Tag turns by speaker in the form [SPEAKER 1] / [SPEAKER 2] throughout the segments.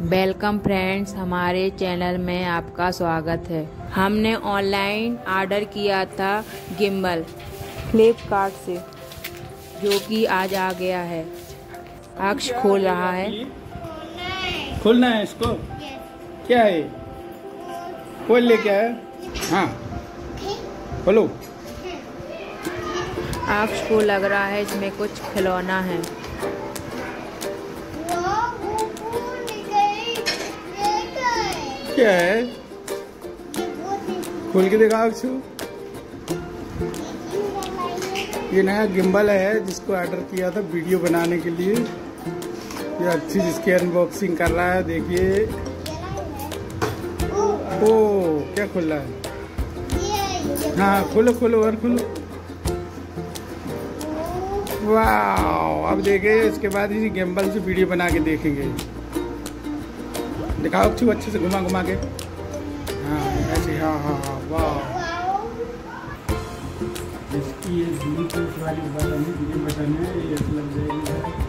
[SPEAKER 1] Welcome friends हमारे channel में आपका स्वागत है। हमने ऑनलाइन ऑर्डर किया था गिम्बल फ्लिपकार्ट से जो कि आज आ गया है। अक्ष खोल रहा है।
[SPEAKER 2] खोलना है इसको? क्या है? खोल ले क्या है? हाँ। खोलो।
[SPEAKER 1] अक्ष को लग रहा है इसमें कुछ खिलौना है।
[SPEAKER 2] क्या है? खोल के देखा अक्षु ये नया गिम्बल है, जिसको ऑर्डर किया था वीडियो बनाने के लिए। ये अच्छी जिसकी अनबॉक्सिंग कर रहा है, देखिए। ओ, क्या खुल रहा है? हाँ खोलो खोलो, और खोलो। वाह अब देखे, इसके बाद इसी गिम्बल से वीडियो बना के देखेंगे। दिखाओ अच्छी अच्छे से घुमा घुमा के। हाँ ऐसे हाँ हाँ हाँ वाह। इसकी ये ब्लूटूथ वाली बटन है, ये बटन है, ये लग जाएगी।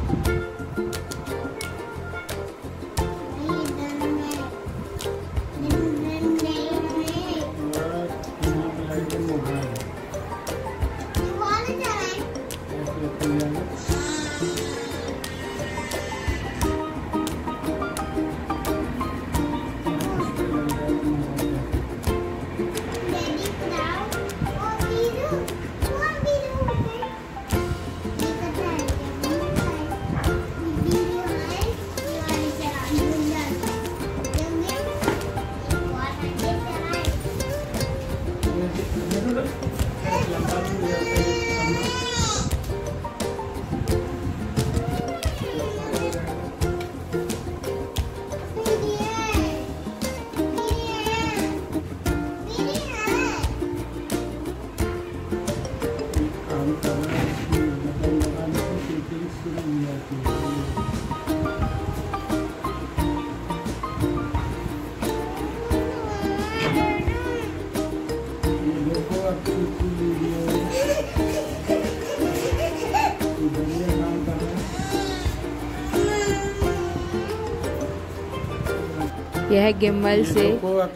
[SPEAKER 1] यह गिम्बल से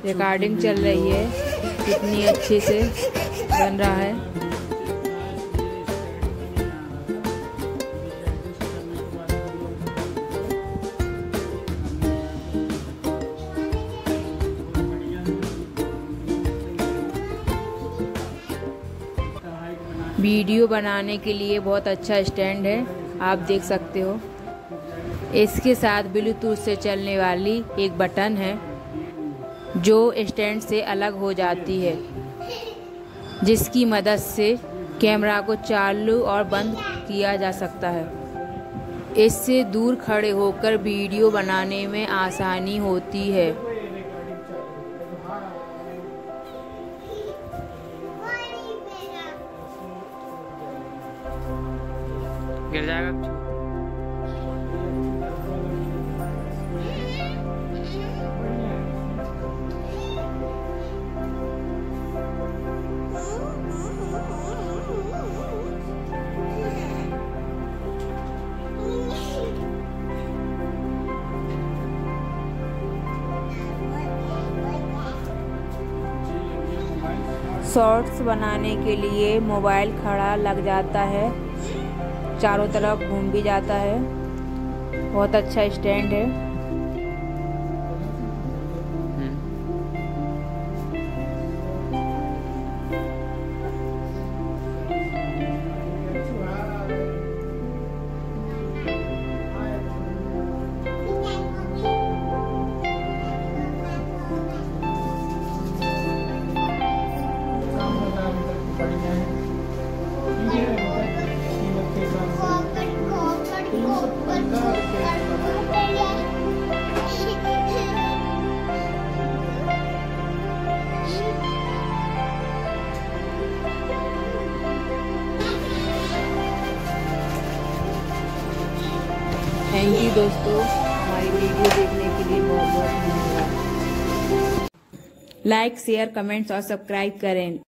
[SPEAKER 1] रिकॉर्डिंग चल रही है। कितनी अच्छे से बन रहा है। वीडियो बनाने के लिए बहुत अच्छा स्टैंड है, आप देख सकते हो। इसके साथ ब्लूटूथ से चलने वाली एक बटन है, जो स्टैंड से अलग हो जाती है, जिसकी मदद से कैमरा को चालू और बंद किया जा सकता है। इससे दूर खड़े होकर वीडियो बनाने में आसानी होती है। गिर जाएगा। शॉर्ट्स बनाने के लिए मोबाइल खड़ा लग जाता है। चारों तरफ़ घूम भी जाता है। बहुत अच्छा स्टैंड है। थैंक यू दोस्तों। हमारी वीडियो देखने के लिए बहुत बहुत धन्यवाद। लाइक, शेयर, कमेंट्स और सब्सक्राइब करें।